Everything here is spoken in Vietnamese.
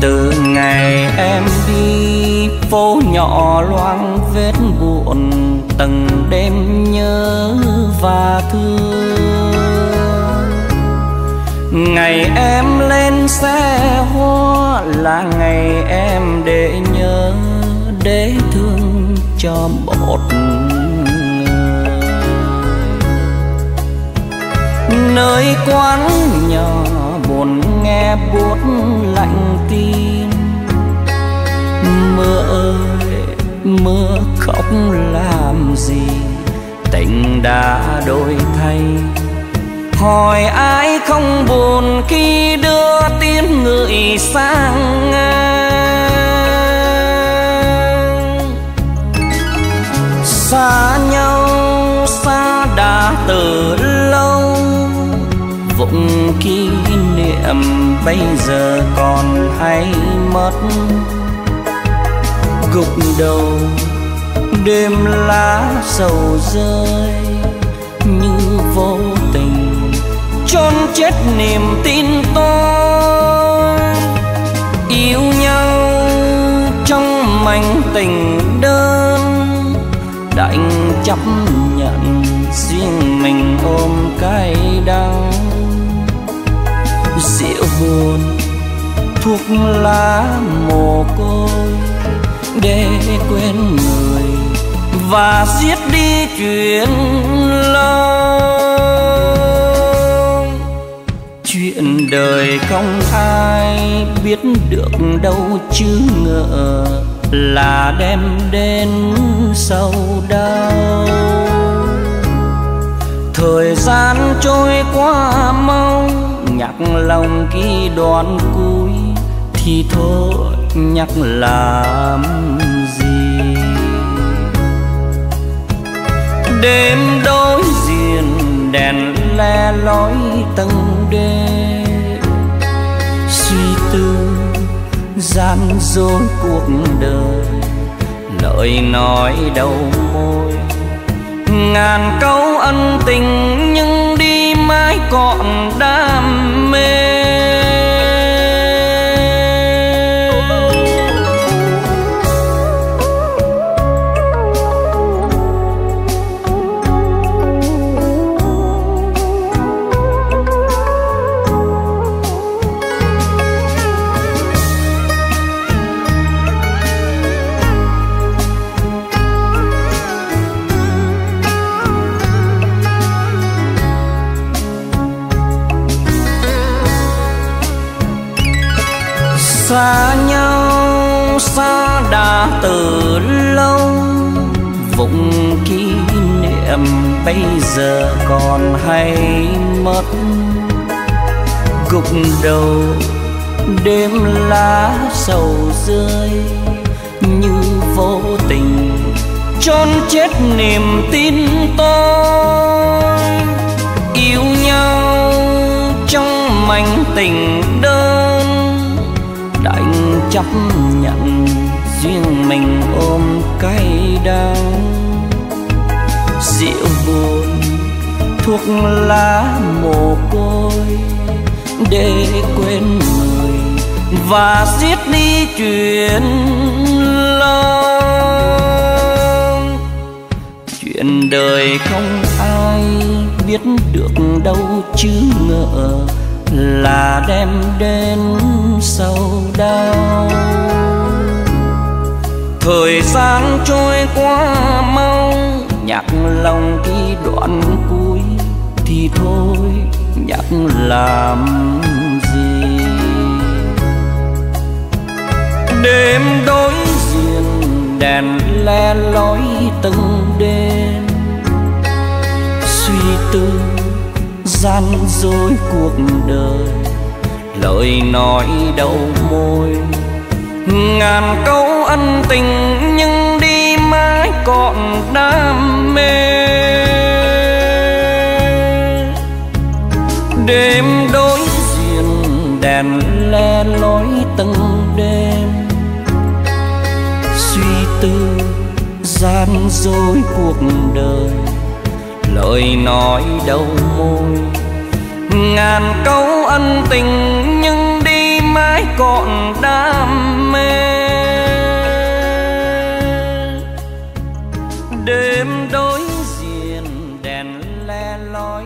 từ ngày em đi, phố nhỏ loang vết buồn, từng đêm nhớ và thương. Ngày em lên xe hoa là ngày em để nhớ, để thương cho một nơi quán nhỏ buồn nghe buốt lạnh tim. Mưa ơi, mưa khóc làm gì? Tình đã đổi thay. Hỏi ai không buồn khi đưa tiếng người sang vụng kỷ niệm, bây giờ còn hay mất. Gục đầu, đêm lá sầu rơi, như vô tình chôn chết niềm tin tôi. Yêu nhau trong mảnh tình đơn, đành chấp nhận riêng mình ôm cái đau rượu buồn, thuốc lá mồ côi. Để quên người và giết đi chuyện lâu chuyện đời không ai biết được đâu chứ ngờ là đem đến sâu đau. Lòng khi đoán cuối thì thôi, nhắc làm gì? Đêm đối diện, đèn le lói tầng đêm. Suy tư, gian dối cuộc đời. Lời nói đầu môi. Ngàn câu ân tình nhưng đi mãi còn đã xa nhau, xa đã từ lâu. Vùng kỷ niệm bây giờ còn hay mất. Gục đầu, đêm lá sầu rơi. Như vô tình chôn chết niềm tin tôi. Yêu nhau trong mảnh tình đơn chấp nhận riêng mình ôm cay đắng rượu buồn, thuốc lá mồ côi, để quên người và giết đi chuyện lâu chuyện đời không ai biết được đâu chứ ngờ là đem đến sâu đau. Thời gian trôi qua mau, nhạc lòng khi đoạn cuối thì thôi, nhạc làm gì? Đêm đối diện, đèn le lói từng đêm. Suy tư gian dối cuộc đời. Lời nói đầu môi, ngàn câu ân tình nhưng đi mãi còn đam mê. Đêm đối diện đèn le lối từng đêm. Suy tư gian dối cuộc đời lời nói đầu môi. Ngàn câu ân tình nhưng đi mãi còn đam mê. Đêm đối diện đèn le lói